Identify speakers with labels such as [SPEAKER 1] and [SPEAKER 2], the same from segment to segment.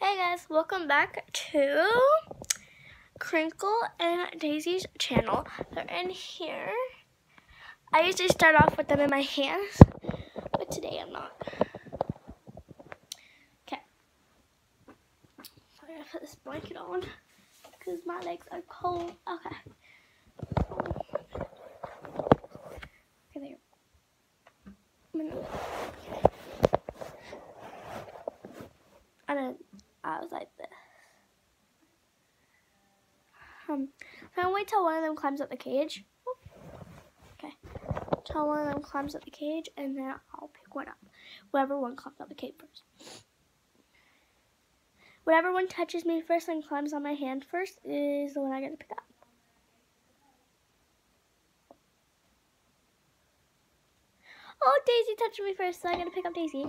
[SPEAKER 1] Hey guys, welcome back to Crinkle and Daisy's channel. They're in here. I usually start off with them in my hands, but today I'm not. Okay. I'm gonna put this blanket on because my legs are cold. Okay. Okay, there. I'm gonna, okay. I don't I was like this. Um, I'm gonna wait till one of them climbs up the cage. Okay. Till one of them climbs up the cage, and then I'll pick one up. Whoever one climbs up the cage first. Whatever one touches me first and climbs on my hand first is the one I get to pick up. Oh, Daisy touched me first, so I get to pick up Daisy.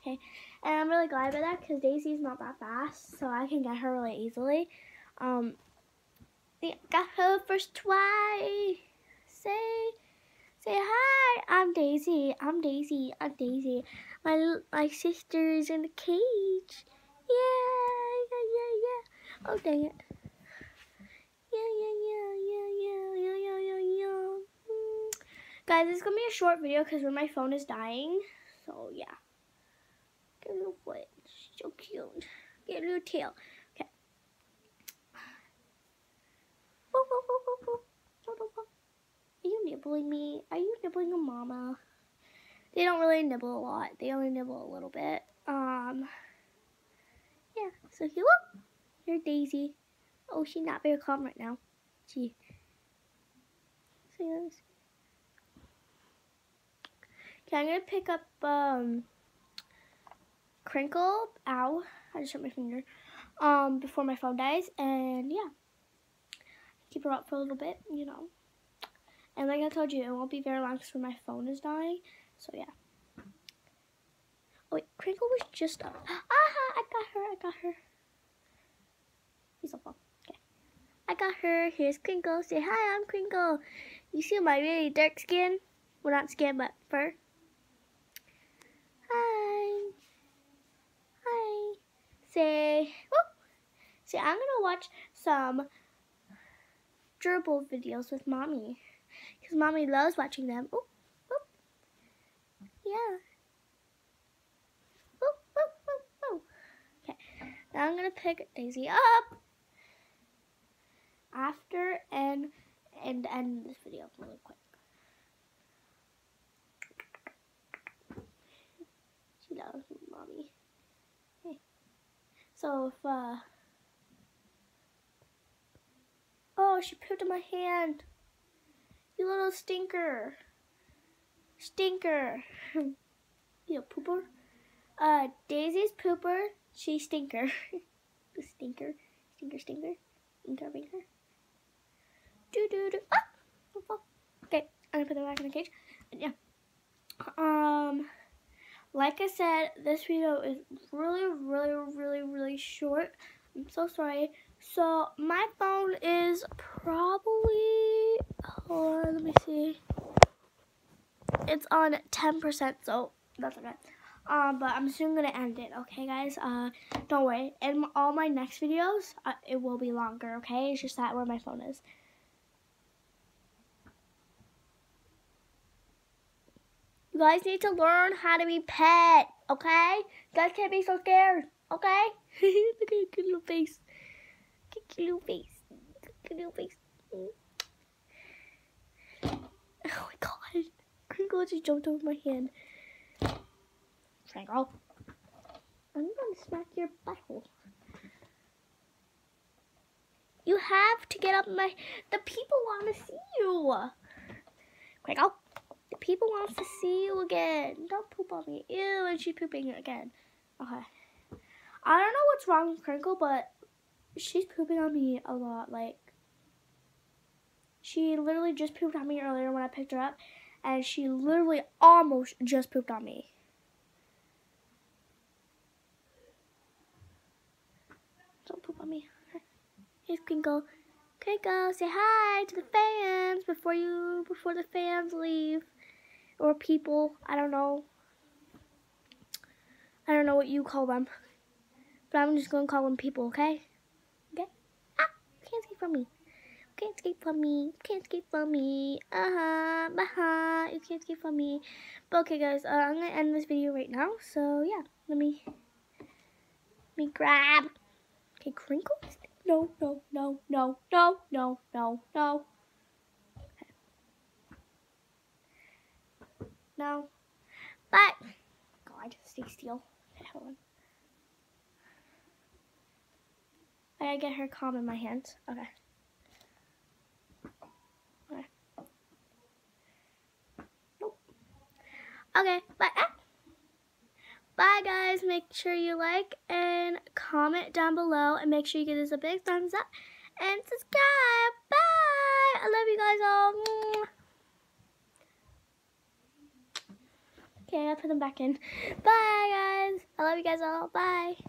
[SPEAKER 1] Okay, and I'm really glad about that because Daisy's not that fast, so I can get her really easily. Um, got her first try. Say, say hi. I'm Daisy. I'm Daisy. I'm Daisy. My my sister's in the cage. Yeah, yeah, yeah, yeah. Oh dang it. Yeah, yeah, yeah, yeah, yeah, yeah, yeah, yeah, yeah. Mm. Guys, is gonna be a short video because my phone is dying. So yeah. Get a little foot. So cute. Get a little tail. Okay. Are you nibbling me? Are you nibbling a mama? They don't really nibble a lot. They only nibble a little bit. Um. Yeah. So here, look. Here's Daisy. Oh, she's not very calm right now. She. See this? Okay, I'm gonna pick up um crinkle. Ow. I just hit my finger. Um, before my phone dies. And yeah. Keep her up for a little bit, you know. And like I told you, it won't be very long because my phone is dying. So yeah. Oh wait, Crinkle was just up. Aha! I got her, I got her. He's up. Okay. I got her. Here's Crinkle. Say hi, I'm Crinkle. You see my really dark skin? Well, not skin, but fur. Hi. Hi. Say, say I'm gonna watch some gerbil videos with mommy because mommy loves watching them. Ooh. Yeah. Ooh, ooh, ooh, ooh. Okay, now I'm gonna pick Daisy up after and and end this video really quick. She loves mommy. Okay. So if, uh, oh, she pooped in my hand. You little stinker. Stinker. you pooper. Uh, Daisy's pooper. She stinker. stinker. Stinker, stinker. Stinker, binker. Do, do, do. Ah! Okay, I'm gonna put them back in the cage. Yeah. Um like I said, this video is really, really, really, really short. I'm so sorry. So, my phone is probably, let me see. It's on 10%, so that's okay. Um, but I'm soon going to end it, okay, guys? Uh, don't worry. In all my next videos, uh, it will be longer, okay? It's just that where my phone is. You guys need to learn how to be pet, okay? You guys can't be so scared, okay? Look at your cute little face. Your little face. Your little face. Oh my god. Just jumped over my hand. Crinkle. I'm gonna smack your butthole. You have to get up my... The people want to see you. Crinkle The people wants to see you again. Don't poop on me. Ew, and she's pooping again. Okay. I don't know what's wrong with Crinkle, but she's pooping on me a lot. Like, she literally just pooped on me earlier when I picked her up, and she literally almost just pooped on me. Don't poop on me. Here's Crinkle. Crinkle, say hi to the fans before you before the fans leave or people. I don't know. I don't know what you call them. but I'm just gonna call them people, okay? Okay? Ah, can't escape from me. Can't escape from me. You can't escape from me. Uh-huh, uh-huh. You can't escape from me. But okay, guys, uh, I'm gonna end this video right now. So yeah, let me, let me grab. Okay, crinkles. No, no, no, no, no, no, no, no. Okay. No. But God, stay still. Hold on. I gotta get her calm in my hands. Okay. Okay, bye. Ah. Bye, guys. Make sure you like and comment down below, and make sure you give us a big thumbs up and subscribe. Bye. I love you guys all. Okay, I'll put them back in. Bye, guys. I love you guys all. Bye.